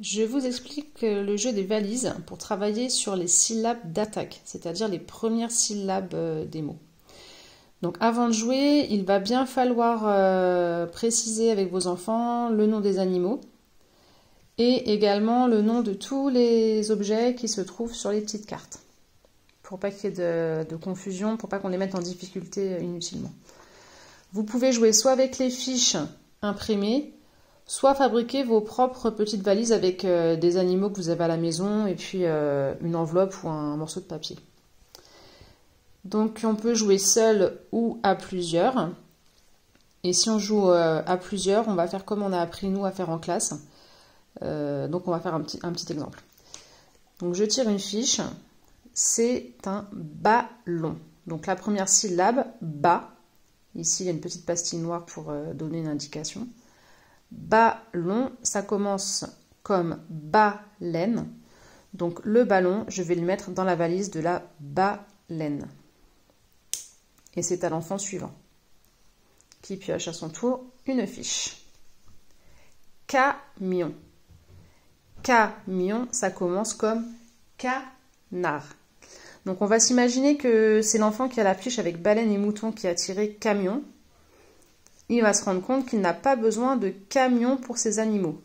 Je vous explique le jeu des valises pour travailler sur les syllabes d'attaque, c'est-à-dire les premières syllabes euh, des mots. Donc avant de jouer, il va bien falloir euh, préciser avec vos enfants le nom des animaux et également le nom de tous les objets qui se trouvent sur les petites cartes pour pas qu'il y ait de, confusion, pour pas qu'on les mette en difficulté inutilement. Vous pouvez jouer soit avec les fiches imprimées, soit fabriquer vos propres petites valises avec euh, des animaux que vous avez à la maison et puis euh, une enveloppe ou un morceau de papier. Donc on peut jouer seul ou à plusieurs. Et si on joue euh, à plusieurs, on va faire comme on a appris nous à faire en classe. donc on va faire un petit, exemple. Donc je tire une fiche, c'est un ballon. Donc la première syllabe, ba. Ici, il y a une petite pastille noire pour donner une indication. Ballon, ça commence comme baleine. Donc le ballon, je vais le mettre dans la valise de la baleine. Et c'est à l'enfant suivant qui pioche à son tour une fiche. Camion. Camion, ça commence comme canard. Donc on va s'imaginer que c'est l'enfant qui a la fiche avec baleine et mouton qui a tiré camion. Il va se rendre compte qu'il n'a pas besoin de camion pour ses animaux.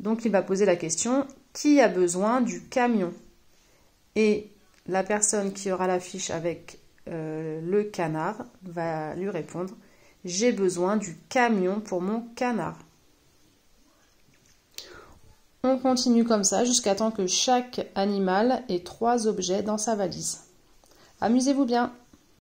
Donc il va poser la question qui a besoin du camion? Et la personne qui aura la fiche avec euh, le canard va lui répondre j'ai besoin du camion pour mon canard. On continue comme ça jusqu'à temps que chaque animal ait trois objets dans sa valise. Amusez-vous bien